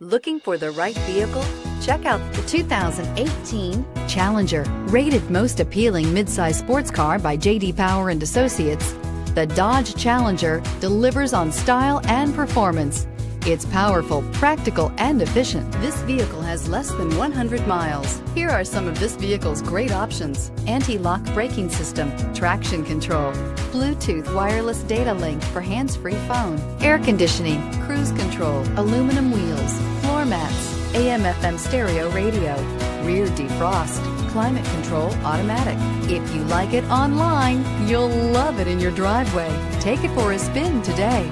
Looking for the right vehicle? Check out the 2018 Challenger. Rated most appealing midsize sports car by J.D. Power and Associates, the Dodge Challenger delivers on style and performance. It's powerful, practical, and efficient. This vehicle has less than 100 miles. Here are some of this vehicle's great options. Anti-lock braking system, traction control, Bluetooth wireless data link for hands-free phone, air conditioning, cruise control, aluminum wheels, floor mats, AM FM stereo radio, rear defrost, climate control automatic. If you like it online, you'll love it in your driveway. Take it for a spin today.